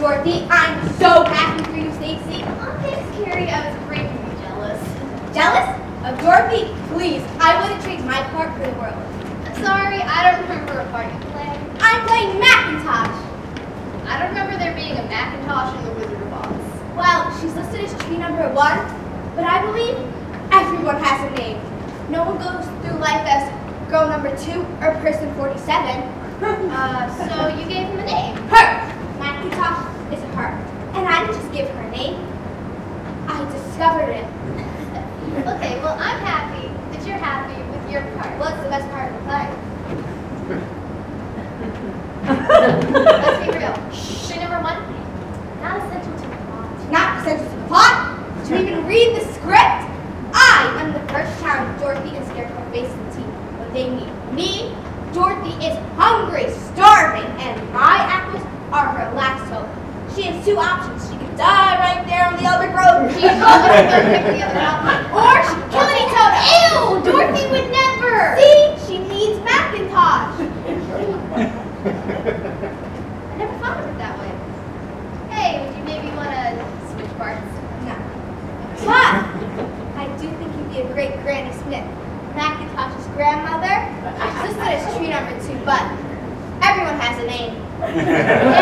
Dorothy. I'm so happy for you, Stacy. Thanks, Carrie. I was afraid you'd be jealous. Jealous? Of Dorothy? Please, I wouldn't trade my part for the world. I'm sorry, I don't remember a part you played. I'm playing McIntosh. I don't remember there being a McIntosh in the Wizard of Oz. Well, she's listed as tree number one, but I believe everyone has a name. No one goes through life as girl number two or person 47. Uh, so you gave him a name. Her! McIntosh is her. And I didn't just give her a name. I discovered it. Okay, well, I'm happy that you're happy with your part. What's the best part of the play? Let's be real. Tree number one, not essential to the plot. Not essential to the plot, to even read the script. I am the first time Dorothy and Scarecrow face the team when they meet me. Dorothy is hungry, starving, and my apples are her last hope. She has two options. She could die right there on the Elder Grove. She other or she could kill each other. Ew! Dorothy would never! See, she needs McIntosh. I never thought of it that way. Hey, would you maybe want to switch parts? No. But I do think you'd be a great Granny Smith. McIntosh's grandmother. She's listed as tree number two, but everyone has a name.